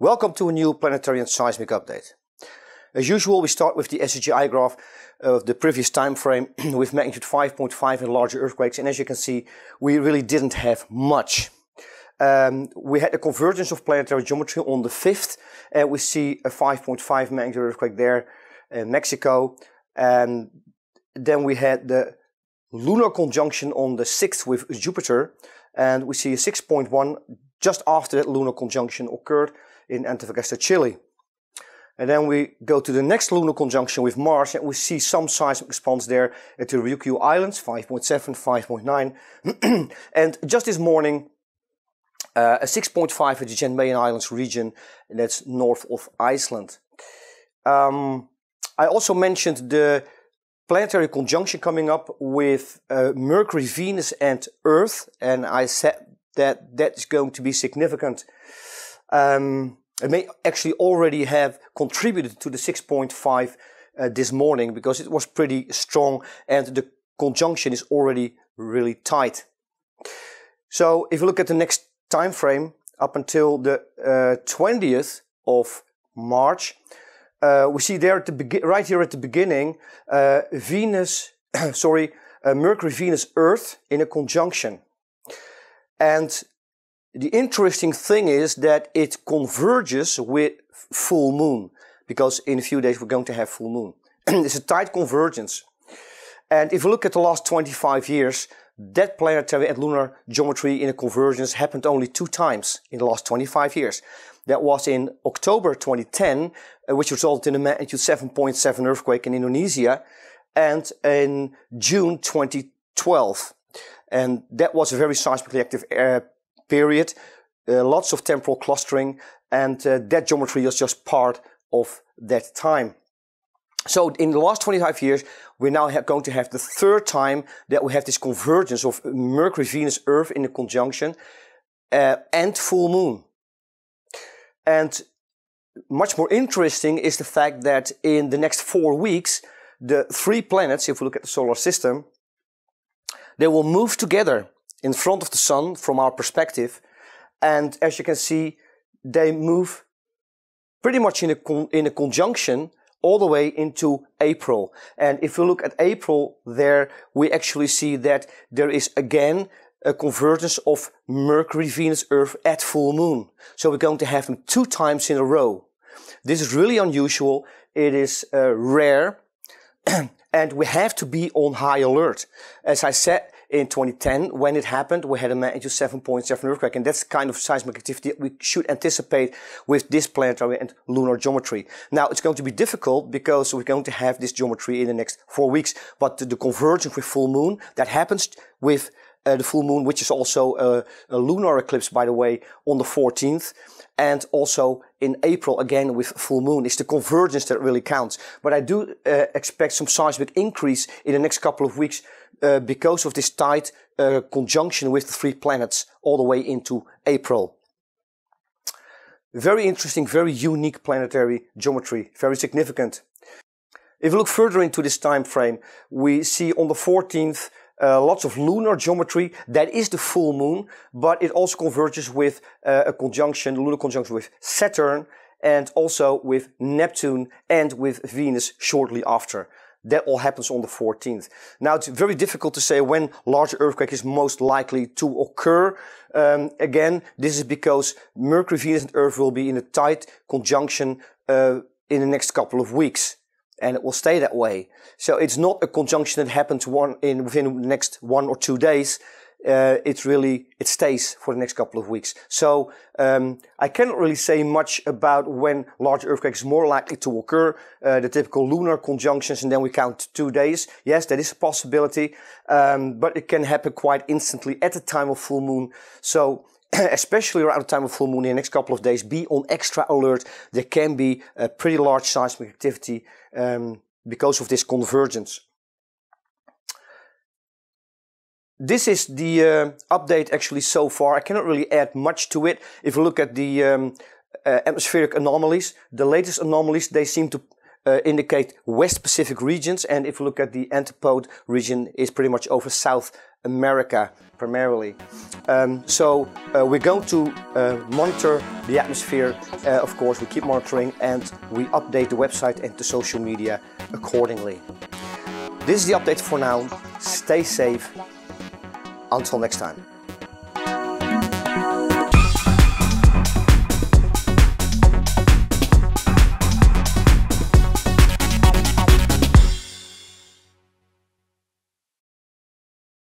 Welcome to a new planetary and seismic update. As usual, we start with the SSGI graph of the previous time frame with magnitude 5.5 and larger earthquakes. And as you can see, we really didn't have much. Um, we had a convergence of planetary geometry on the 5th, and we see a 5.5 magnitude earthquake there in Mexico. And then we had the lunar conjunction on the 6th with Jupiter, and we see a 6.1 just after that lunar conjunction occurred in Antofagasta, Chile. And then we go to the next lunar conjunction with Mars and we see some seismic response there at the Ryukyu Islands, 5.7, 5.9. and just this morning, uh, a 6.5 at the Jan Islands region, and that's north of Iceland. Um, I also mentioned the planetary conjunction coming up with uh, Mercury, Venus, and Earth, and I said that that's going to be significant. Um, it may actually already have contributed to the 6.5 uh, this morning because it was pretty strong and the conjunction is already really tight. So if you look at the next time frame up until the uh, 20th of March, uh, we see there at the right here at the beginning uh, Venus, sorry, uh, Mercury, Venus, Earth in a conjunction. And the interesting thing is that it converges with full moon because in a few days we're going to have full moon. it's a tight convergence. And if you look at the last 25 years, that planetary and lunar geometry in a convergence happened only two times in the last 25 years. That was in October 2010, uh, which resulted in a magnitude 7.7 earthquake in Indonesia, and in June 2012. And that was a very seismically active uh, period, uh, lots of temporal clustering, and uh, that geometry is just part of that time. So in the last 25 years, we're now going to have the third time that we have this convergence of Mercury, Venus, Earth in a conjunction, uh, and full moon. And much more interesting is the fact that in the next four weeks, the three planets, if we look at the solar system, they will move together in front of the sun from our perspective. And as you can see, they move pretty much in a, con- in a conjunction all the way into April. And if we look at April there, we actually see that there is again a convergence of Mercury, Venus, Earth at full moon. So we're going to have them two times in a row. This is really unusual. It is uh, rare. and we have to be on high alert. As I said, in 2010, when it happened, we had a magnitude 7.7 earthquake, and that's kind of seismic activity we should anticipate with this planetary and lunar geometry. Now, it's going to be difficult because we're going to have this geometry in the next four weeks, but the, convergence with full moon, that happens with the full moon, which is also a, a lunar eclipse, by the way, on the 14th and also in April again with full moon. It's the convergence that really counts. But I do uh, expect some seismic increase in the next couple of weeks uh, because of this tight uh, conjunction with the three planets all the way into April. Very interesting, very unique planetary geometry, very significant. If we look further into this time frame, we see on the 14th uh, lots of lunar geometry. That is the full moon, but it also converges with uh, a conjunction, lunar conjunction with Saturn, and also with Neptune and with Venus shortly after. That all happens on the 14th. Now, it's very difficult to say when large earthquake is most likely to occur. Um, again, this is because Mercury, Venus, and Earth will be in a tight conjunction uh, in the next couple of weeks and it will stay that way. So it's not a conjunction that happens one in within the next one or two days. Uh, it's really it stays for the next couple of weeks. So um, I cannot really say much about when large earthquakes more likely to occur. Uh, the typical lunar conjunctions, and then we count two days. Yes, that is a possibility, um, but it can happen quite instantly at the time of full moon. So especially around the time of full moon in the next couple of days, be on extra alert. There can be a pretty large seismic activity um, because of this convergence. This is the uh, update actually so far. I cannot really add much to it. If you look at the um, uh, atmospheric anomalies, the latest anomalies, they seem to uh, indicate West Pacific regions, and if we look at the antipode region, is pretty much over South America primarily. Um, so uh, we're going to uh, monitor the atmosphere. Uh, of course, we keep monitoring and we update the website and the social media accordingly. This is the update for now. Stay safe. Until next time.